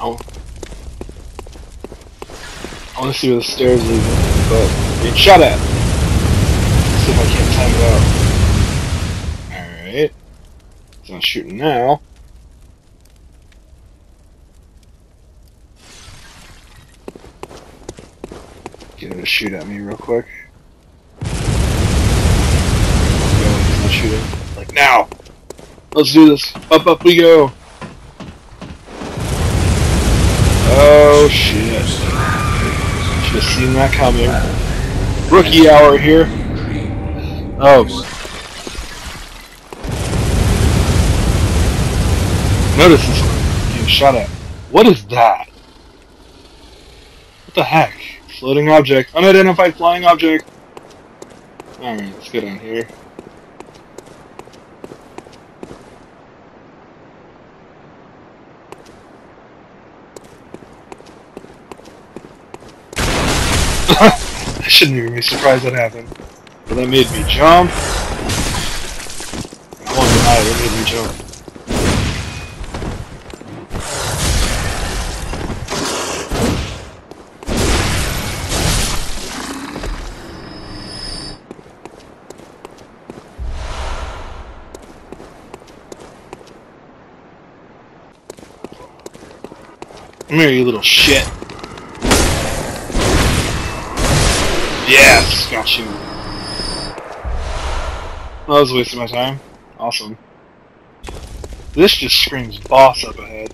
I want to see where the stairs lead, but being shot at. Let's see if I can't time it out. Alright. It's not shooting now. Get him to shoot at me real quick. He's not shooting. Like, now! Let's do this. Up, up we go! Shit. Should have seen that coming. Rookie hour here. Oh. Notice this getting shot at. What is that? What the heck? Floating object. Unidentified flying object. Alright, let's get on here. I shouldn't even be surprised that happened. But that made me jump. I won't deny it, it made me jump. Come here, you little shit. Yes, got you. That was a waste of my time. Awesome. This just screams boss up ahead.